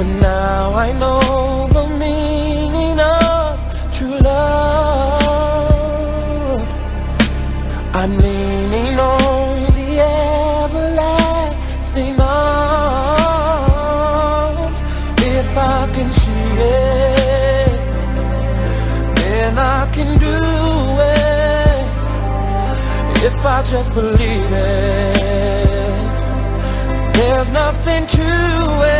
But now I know the meaning of true love. I'm leaning on the everlasting arms. If I can see it, then I can do it. If I just believe it, there's nothing to it.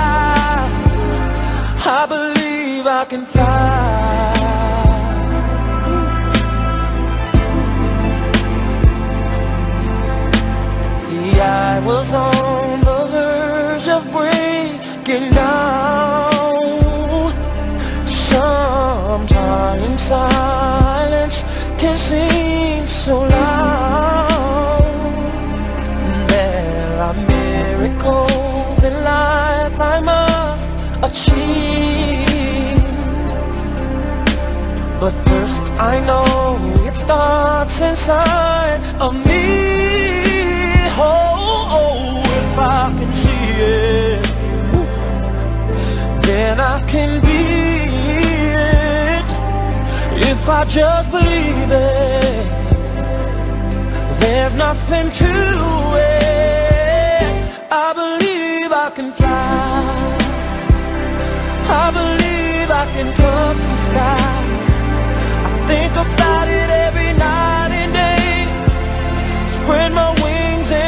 I believe I can fly. See, I was on the verge of breaking down. Sometimes silence can seem But first I know it starts inside of me. Oh, oh, oh, if I can see it, then I can be it. If I just believe it, there's nothing to it. I believe I can fly. I believe I can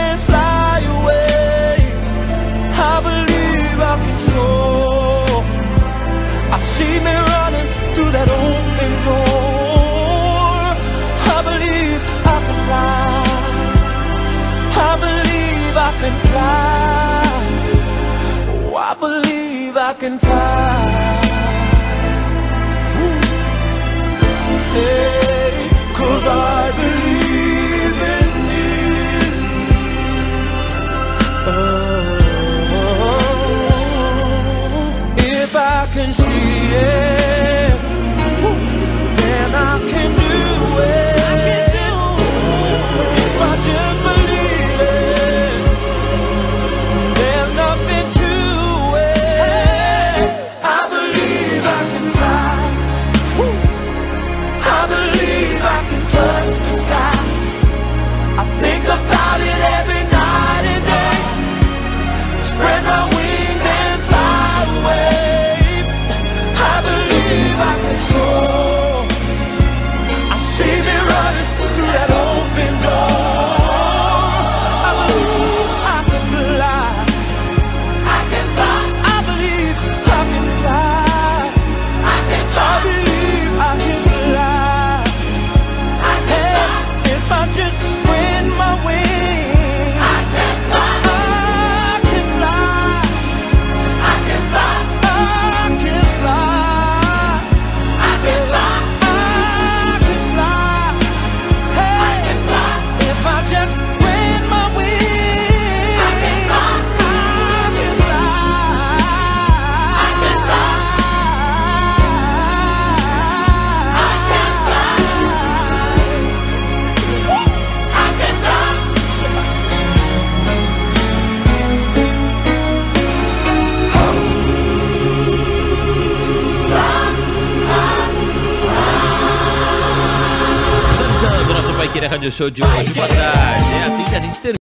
can fly. Away. I believe I can fly. Oh, I believe I can fly. Hey, cause Rádio Show de hoje. Boa tarde. É assim que a gente termina.